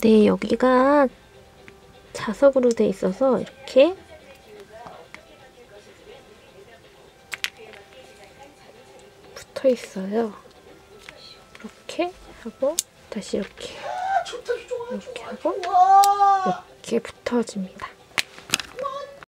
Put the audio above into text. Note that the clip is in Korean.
네, 여기가 자석으로 돼 있어서 이렇게 붙어 있어요. 이렇게 하고 다시 이렇게 이렇게 하고 이렇게 붙어집니다.